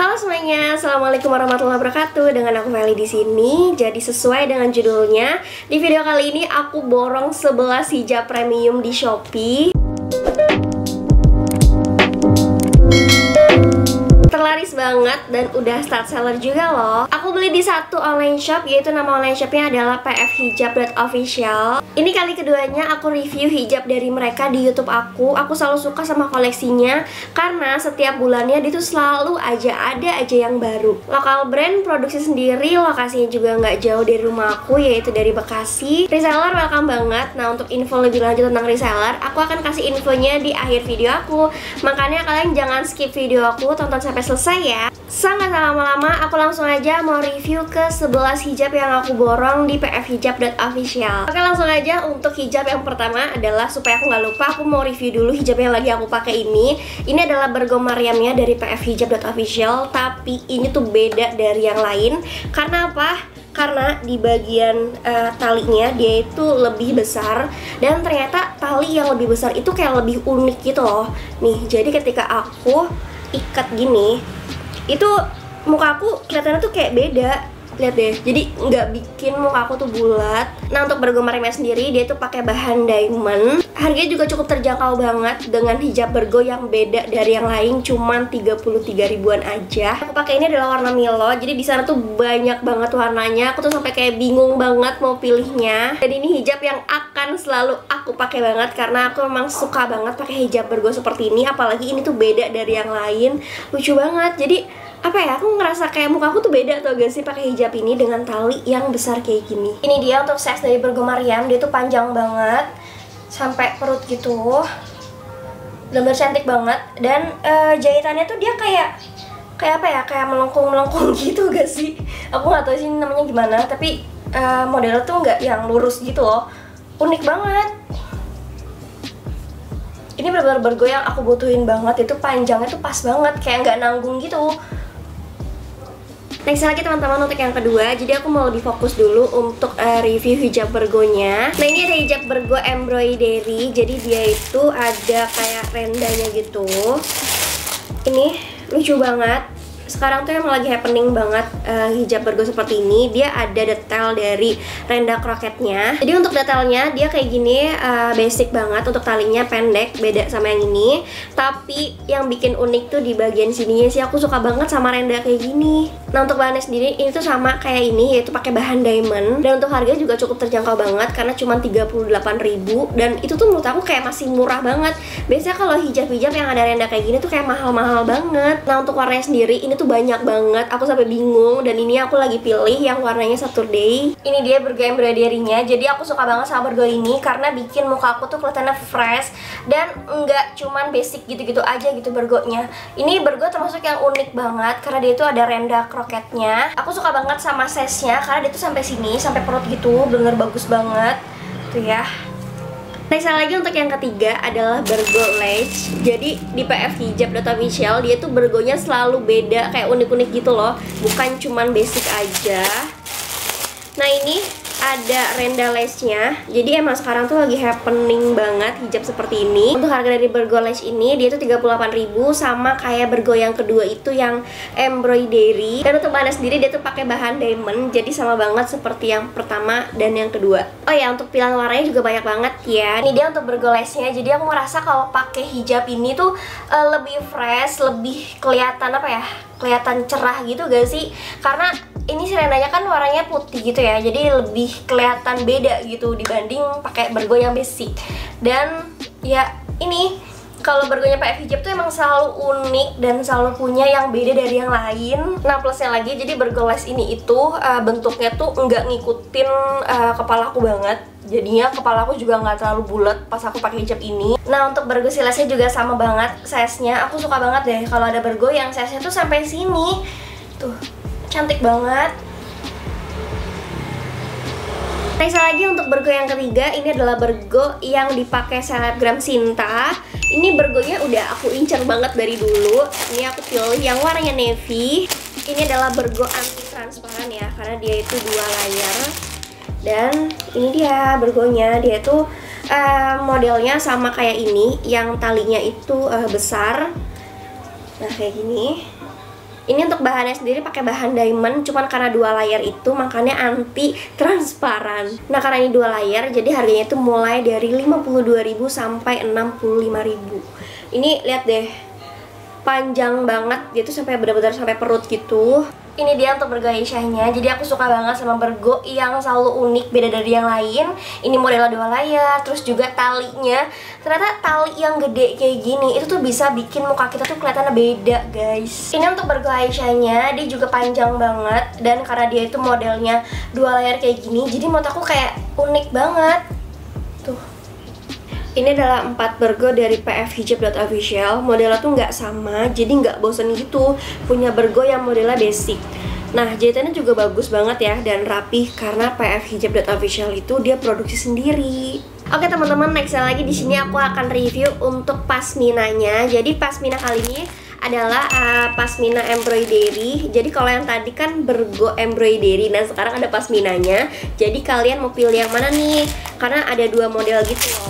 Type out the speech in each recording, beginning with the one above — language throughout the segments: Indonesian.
Halo semuanya, assalamualaikum warahmatullahi wabarakatuh. Dengan aku Feli di sini. Jadi sesuai dengan judulnya, di video kali ini aku borong 11 hijab premium di Shopee. Terlaris banget dan udah start seller juga loh. Aku beli di satu online shop yaitu nama online shopnya adalah pfhijab.official Ini kali keduanya aku review hijab dari mereka di youtube aku. Aku selalu suka sama koleksinya karena setiap bulannya dia tuh selalu aja ada aja yang baru. Lokal brand produksi sendiri lokasinya juga nggak jauh dari rumah aku yaitu dari Bekasi. Reseller welcome banget. Nah untuk info lebih lanjut tentang reseller aku akan kasih infonya di akhir video aku. Makanya kalian jangan skip video aku tonton sampai selesai ya. Sangat lama-lama, aku langsung aja mau review ke 11 hijab yang aku borong di pfhijab.official Oke langsung aja untuk hijab yang pertama adalah supaya aku nggak lupa aku mau review dulu hijab yang lagi aku pakai ini. Ini adalah Bergo Mariamnya dari pfhijab.official Tapi ini tuh beda dari yang lain. Karena apa? karena di bagian uh, talinya dia itu lebih besar dan ternyata tali yang lebih besar itu kayak lebih unik gitu loh. Nih jadi ketika aku ikat gini itu muka aku kelihatannya tuh kayak beda lihat deh. Jadi nggak bikin muka aku tuh bulat. Nah untuk bergo Marimia sendiri dia tuh pakai bahan diamond. Harganya juga cukup terjangkau banget dengan hijab bergo yang beda dari yang lain cuman 33 ribuan aja. Aku pakai ini adalah warna Milo jadi di sana tuh banyak banget warnanya. Aku tuh sampai kayak bingung banget mau pilihnya. Dan ini hijab yang akan selalu aku pakai banget karena aku memang suka banget pakai hijab bergo seperti ini. Apalagi ini tuh beda dari yang lain. Lucu banget. Jadi apa ya aku ngerasa kayak muka aku tuh beda tuh gak sih pakai hijab ini dengan tali yang besar kayak gini. Ini dia untuk size dari Bergo Mariam dia tuh panjang banget sampai perut gitu. Bener-bener cantik banget dan uh, jahitannya tuh dia kayak kayak apa ya kayak melengkung melengkung gitu gak sih? Aku nggak tahu sih namanya gimana tapi uh, modelnya tuh nggak yang lurus gitu loh. Unik banget. Ini benar-benar bergo yang aku butuhin banget itu panjangnya tuh pas banget kayak nggak nanggung gitu Next lagi teman-teman untuk yang kedua. Jadi aku mau lebih fokus dulu untuk uh, review hijab bergonya. Nah ini ada hijab bergo embroidery. Jadi dia itu ada kayak rendanya gitu. Ini lucu banget sekarang tuh emang lagi happening banget uh, hijab bergo seperti ini. Dia ada detail dari renda kroketnya. Jadi untuk detailnya dia kayak gini uh, basic banget untuk talinya pendek beda sama yang ini. Tapi yang bikin unik tuh di bagian sininya sih aku suka banget sama renda kayak gini. Nah untuk bahannya sendiri ini tuh sama kayak ini yaitu pakai bahan diamond. Dan untuk harga juga cukup terjangkau banget karena cuma 38.000 dan itu tuh menurut aku kayak masih murah banget. Biasanya kalau hijab-hijab yang ada renda kayak gini tuh kayak mahal-mahal banget. Nah untuk warnanya sendiri ini tuh banyak banget. Aku sampai bingung. Dan ini aku lagi pilih yang warnanya Saturday. Ini dia bergo embroidery-nya jadi aku suka banget sama bergo ini karena bikin muka aku tuh kelihatannya fresh dan enggak cuman basic gitu-gitu aja gitu bergonya ini bergo termasuk yang unik banget karena dia itu ada renda kroketnya. Aku suka banget sama size-nya karena dia tuh sampai sini sampai perut gitu. Bener bagus banget. Tuh ya Next lagi untuk yang ketiga adalah Bergo Lace Jadi di PF Hijab Data Michelle dia tuh bergonya selalu beda kayak unik-unik gitu loh. Bukan cuman basic aja. Nah ini ada renda lace-nya Jadi emang sekarang tuh lagi happening banget hijab seperti ini. Untuk harga dari Bergo Lace ini dia tuh 38.000 sama kayak Bergo yang kedua itu yang embroidery. Dan untuk bahannya sendiri dia tuh pakai bahan diamond Jadi sama banget seperti yang pertama dan yang kedua. Oh ya untuk pilihan warnanya juga banyak banget ya. Ini dia untuk Bergo Lace-nya Jadi aku merasa kalau pakai hijab ini tuh uh, lebih fresh, lebih kelihatan apa ya kelihatan cerah gitu gak sih? Karena ini sirenanya kan warnanya putih gitu ya jadi lebih kelihatan beda gitu dibanding pakai bergo yang basic dan ya ini kalau bergonya Pak hijab tuh emang selalu unik dan selalu punya yang beda dari yang lain. Nah plusnya lagi jadi bergo les ini itu uh, bentuknya tuh nggak ngikutin uh, kepala aku banget. Jadinya kepala aku juga nggak terlalu bulat pas aku pakai hijab ini. Nah untuk bergo silesnya juga sama banget size nya aku suka banget deh kalau ada bergo yang size nya tuh sampai sini. Tuh cantik banget Next lagi untuk bergo yang ketiga ini adalah bergo yang dipakai selebgram Sinta. Ini bergonya udah aku incer banget dari dulu. Ini aku pilih yang warnanya navy. Ini adalah bergo anti transparan ya karena dia itu dua layer. Dan ini dia bergonya, dia itu uh, modelnya sama kayak ini yang talinya itu uh, besar. Nah, kayak gini ini untuk bahannya sendiri pakai bahan diamond cuman karena dua layer itu makanya anti transparan. Nah karena ini dua layer jadi harganya itu mulai dari 52.000 sampai 65.000 ini lihat deh panjang banget dia tuh sampai benar-benar sampai perut gitu ini dia untuk bergo Aisyahnya jadi aku suka banget sama bergo yang selalu unik beda dari yang lain. Ini modelnya dua layar terus juga talinya. Ternyata tali yang gede kayak gini itu tuh bisa bikin muka kita tuh kelihatannya beda guys. Ini untuk bergo Aisyahnya dia juga panjang banget. Dan karena dia itu modelnya dua layar kayak gini jadi menurut aku kayak unik banget ini adalah 4 bergo dari PF Hijab.official Modelnya tuh nggak sama, jadi nggak bosen gitu Punya bergo yang modelnya basic Nah, jahitannya juga bagus banget ya dan rapih karena PF Hijab.official itu dia produksi sendiri. Oke teman-teman, next lagi di sini aku akan review untuk pasminanya. Jadi pasmina kali ini adalah uh, pasmina embroidery. Jadi kalau yang tadi kan bergo embroidery, nah sekarang ada pasminanya. Jadi kalian mau pilih yang mana nih? Karena ada dua model gitu loh.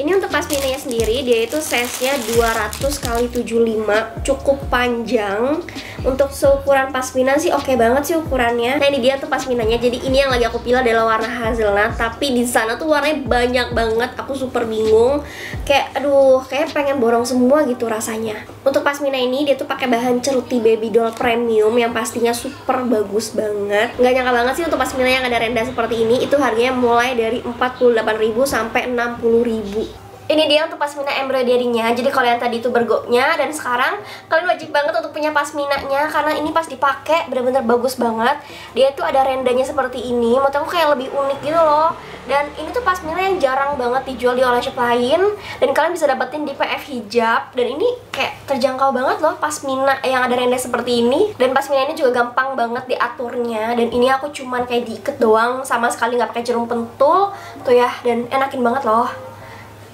Ini untuk pasminanya sendiri dia itu size-nya 200 kali 75 cukup panjang. Untuk seukuran pasmina sih oke okay banget sih ukurannya. Nah, ini dia tuh pasminanya. Jadi ini yang lagi aku pilih adalah warna hazelnut, tapi di sana tuh warnanya banyak banget. Aku super bingung. Kayak aduh, kayak pengen borong semua gitu rasanya. Untuk pasmina ini dia tuh pakai bahan ceruti baby doll premium yang pastinya super bagus banget. Nggak nyangka banget sih untuk pasmina yang ada renda seperti ini itu harganya mulai dari 48.000 sampai 60.000 ini dia untuk pasmina embroidery-nya jadi kalau yang tadi itu bergoknya dan sekarang kalian wajib banget untuk punya pasminanya karena ini pas dipakai bener-bener bagus banget. Dia itu ada rendanya seperti ini menurut aku kayak lebih unik gitu loh. Dan ini tuh pasmina yang jarang banget dijual di online shop lain dan kalian bisa dapetin di PF Hijab. Dan ini kayak terjangkau banget loh pasmina yang ada renda seperti ini. Dan pasmina ini juga gampang banget diaturnya. Dan ini aku cuman kayak diikat doang sama sekali nggak pakai jarum pentul tuh ya. Dan enakin banget loh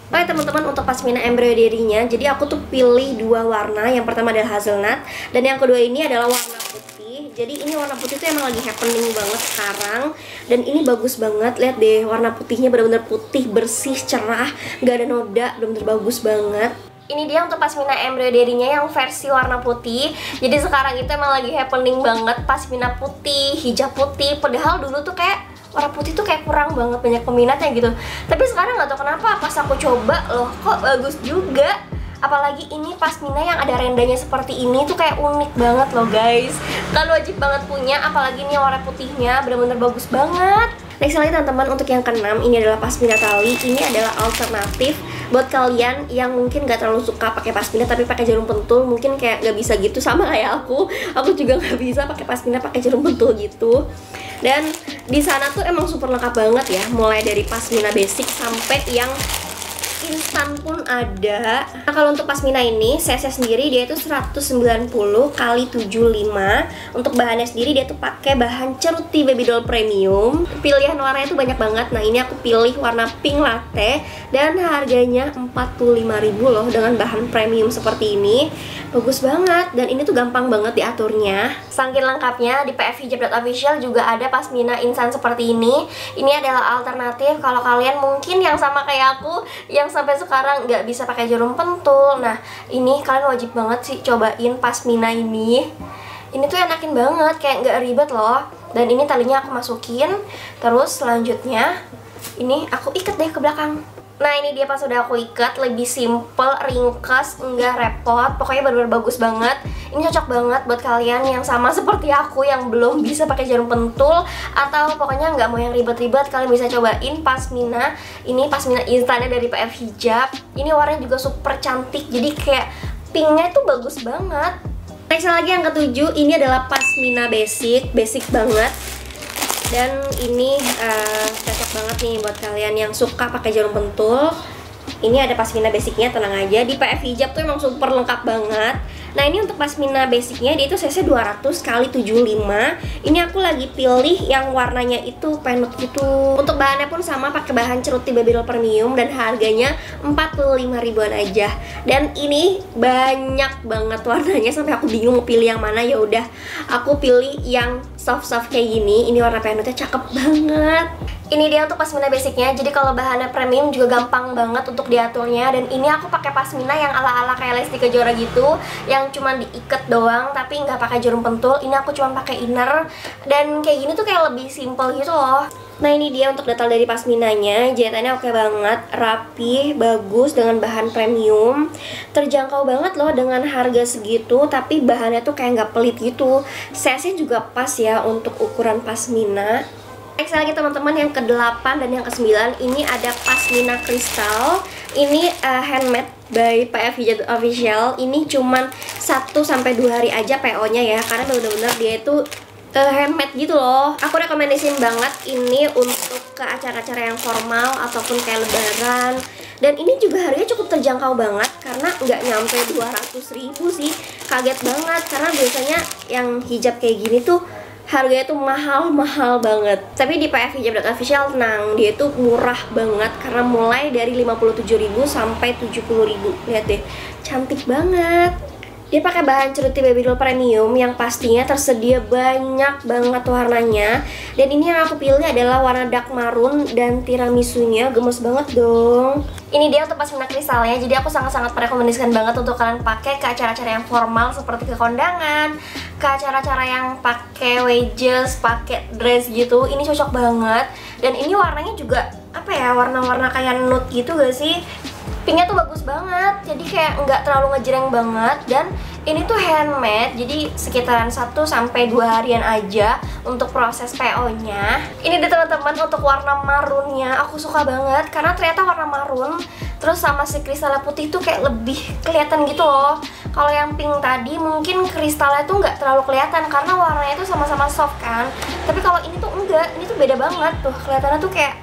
Oke teman-teman untuk pasmina embroidery-nya Jadi aku tuh pilih dua warna. Yang pertama adalah hazelnut Dan yang kedua ini adalah warna putih. Jadi ini warna putih tuh emang lagi happening banget sekarang Dan ini bagus banget. Lihat deh warna putihnya benar-benar putih Bersih, cerah. Gak ada noda Benar-benar bagus banget. Ini dia untuk pasmina embroidery-nya yang versi warna putih. Jadi sekarang itu emang lagi happening banget Pasmina putih, hijab putih. Padahal dulu tuh kayak warna putih tuh kayak kurang banget banyak peminatnya gitu. Tapi sekarang nggak tahu kenapa pas aku coba loh kok bagus juga. Apalagi ini pasmina yang ada rendanya seperti ini tuh kayak unik banget loh guys. Kalian wajib banget punya apalagi ini warna putihnya bener-bener bagus banget Next lagi teman-teman untuk yang keenam ini adalah pasmina tali ini adalah alternatif buat kalian yang mungkin gak terlalu suka pakai pasmina tapi pakai jarum pentul. Mungkin kayak gak bisa gitu sama kayak aku. Aku juga gak bisa pakai pasmina pakai jarum pentul gitu. Dan di sana tuh emang super lengkap banget ya mulai dari pasmina basic sampai yang instan pun ada. Nah kalau untuk pasmina ini size sendiri dia itu 190 kali 75 Untuk bahannya sendiri dia tuh pakai bahan ceruti baby doll premium. Pilihan warnanya tuh banyak banget. Nah ini aku pilih warna pink latte Dan harganya 45.000 loh dengan bahan premium seperti ini. Bagus banget dan ini tuh gampang banget diaturnya. Sangkin lengkapnya di PF Hijab.official juga ada pasmina instan seperti ini. Ini adalah alternatif kalau kalian mungkin yang sama kayak aku Yang sampai sekarang nggak bisa pakai jarum pentul. Nah ini kalian wajib banget sih cobain pasmina ini. Ini tuh enakin banget kayak nggak ribet loh. Dan ini talinya aku masukin. Terus selanjutnya ini aku ikat deh ke belakang. Nah ini dia pas udah aku ikat lebih simple, ringkas, enggak repot. Pokoknya bener-bener bagus banget Ini cocok banget buat kalian yang sama seperti aku Yang belum bisa pakai jarum pentul Atau pokoknya nggak mau yang ribet-ribet Kalian bisa cobain pasmina. Ini pasmina instannya dari PF Hijab. Ini warnanya juga super cantik Jadi kayak pinknya itu bagus banget. Next lagi yang ketujuh Ini adalah pasmina basic Basic banget. Dan ini uh, cocok banget nih buat kalian yang suka pakai jarum pentul ini ada pasmina basicnya tenang aja. Di PF hijab tuh emang super lengkap banget. Nah ini untuk pasmina basicnya dia itu cc 200 kali 75 ini aku lagi pilih yang warnanya itu penut gitu. Untuk bahannya pun sama pakai bahan ceruti baby doll premium dan harganya 45 ribuan aja. Dan ini banyak banget warnanya sampai aku bingung mau pilih yang mana. Ya udah aku pilih yang soft-soft kayak gini. Ini warna penutnya cakep banget ini dia untuk pasmina basicnya. Jadi kalau bahannya premium juga gampang banget untuk diaturnya. Dan ini aku pakai pasmina yang ala-ala kayak Lesti Kejora gitu yang cuma diikat doang tapi nggak pakai jarum pentul. Ini aku cuma pakai inner. Dan kayak gini tuh kayak lebih simple gitu loh. Nah ini dia untuk detail dari pasminanya. Jahitannya oke banget, rapi, bagus dengan bahan premium. Terjangkau banget loh dengan harga segitu Tapi bahannya tuh kayak nggak pelit gitu. Size-nya juga pas ya untuk ukuran pasmina Next lagi teman-teman yang ke-8 dan yang ke-9 Ini ada pasmina kristal Ini uh, handmade by PF Hijab Official. Ini cuman 1-2 hari aja PO-nya ya Karena bener-bener dia itu uh, handmade gitu loh. Aku rekomendasiin banget ini untuk ke acara-acara yang formal Ataupun kayak lebaran. Dan ini juga harganya cukup terjangkau banget Karena nggak nyampe 200 ribu sih. Kaget banget Karena biasanya yang hijab kayak gini tuh harganya tuh mahal-mahal banget. Tapi di PF Hijab Official tenang dia tuh murah banget karena mulai dari 57.000 sampai 70.000 lihat deh cantik banget. Dia pakai bahan ceruti baby doll premium yang pastinya tersedia banyak banget warnanya. Dan ini yang aku pilih adalah warna dark maroon dan tiramisunya. Gemes banget dong Ini dia untuk pasmina kristalnya jadi aku sangat-sangat merekomendasikan banget untuk kalian pakai ke acara-acara yang formal seperti ke kondangan Ke acara-acara yang pakai wedges, pakai dress gitu. Ini cocok banget. Dan ini warnanya juga apa ya warna-warna kayak nude gitu gak sih pinknya tuh bagus banget. Jadi kayak nggak terlalu ngejreng banget. Dan ini tuh handmade. Jadi sekitaran 1 sampai dua harian aja untuk proses PO nya ini deh teman-teman untuk warna marunnya. Aku suka banget karena ternyata warna marun terus sama si kristalnya putih tuh kayak lebih kelihatan gitu loh. Kalau yang pink tadi mungkin kristalnya tuh nggak terlalu kelihatan karena warnanya tuh sama-sama soft kan. Tapi kalau ini tuh enggak. Ini tuh beda banget tuh. Kelihatannya tuh kayak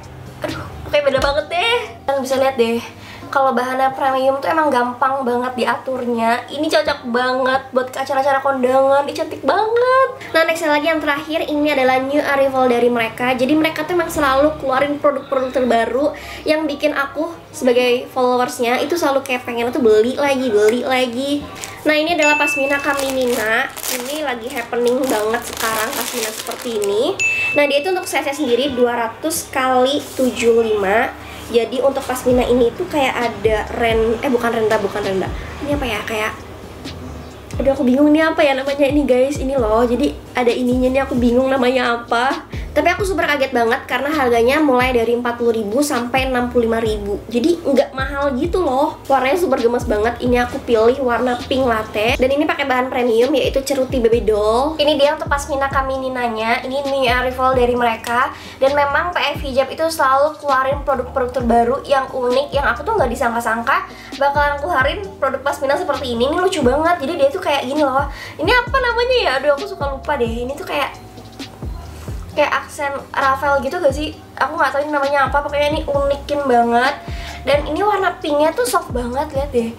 aduh kayak beda banget deh. Kalian bisa lihat deh kalau bahannya premium tuh emang gampang banget diaturnya. Ini cocok banget buat ke acara-acara kondangan ini cantik banget. Nah next lagi yang terakhir ini adalah new arrival dari mereka. Jadi mereka tuh emang selalu keluarin produk-produk terbaru yang bikin aku sebagai followersnya itu selalu kayak pengen tuh beli lagi beli lagi. Nah ini adalah pasmina kaminina. Ini lagi happening banget sekarang pasmina seperti ini. Nah dia itu untuk size sendiri 200 kali 75 jadi untuk pasmina ini tuh kayak ada ren eh bukan renda bukan renda. Ini apa ya kayak aduh aku bingung ini apa ya namanya ini guys. Ini loh jadi ada ininya nih aku bingung namanya apa tapi aku super kaget banget karena harganya mulai dari 40.000 sampai 65.000 jadi nggak mahal gitu loh. Warnanya super gemes banget. Ini aku pilih warna pink latte. Dan ini pakai bahan premium yaitu ceruti baby doll. Ini dia untuk pasmina kami ninanya ini new arrival dari mereka. Dan memang PF Hijab itu selalu keluarin produk-produk terbaru yang unik yang aku tuh nggak disangka-sangka bakalan keluarin produk pasmina seperti ini. Ini lucu banget. Jadi dia tuh kayak gini loh. Ini apa namanya ya? Aduh aku suka lupa deh. Ini tuh kayak kayak aksen Rafael gitu gak sih? Aku nggak tahu ini namanya apa, pokoknya ini unikin banget. Dan ini warna pinknya tuh soft banget, lihat deh.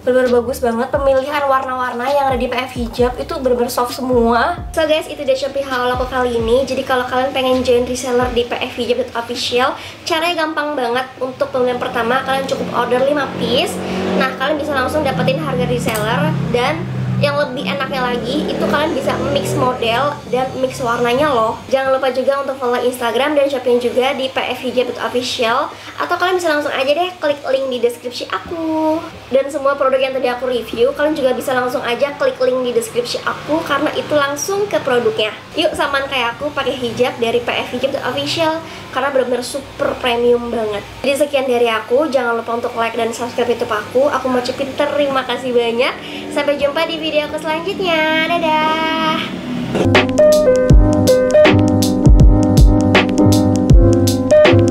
Bener-bener bagus banget pemilihan warna-warna yang ada di PF Hijab itu bener-bener soft semua. So guys itu dia Shopee haul aku kali ini. Jadi kalau kalian pengen join reseller di PF Hijab official caranya gampang banget. Untuk pembelian pertama kalian cukup order 5 piece. Nah kalian bisa langsung dapetin harga reseller dan yang lebih enaknya lagi itu kalian bisa mix model dan mix warnanya loh. Jangan lupa juga untuk follow instagram dan shopping juga di pf hijab official. Atau kalian bisa langsung aja deh klik link di deskripsi aku. Dan semua produk yang tadi aku review kalian juga bisa langsung aja klik link di deskripsi aku karena itu langsung ke produknya. Yuk samaan kayak aku pakai hijab dari pf hijab official karena benar-benar super premium banget jadi sekian dari aku jangan lupa untuk like dan subscribe youtube aku aku mau ucapin terima kasih banyak sampai jumpa di video video aku selanjutnya. Dadah!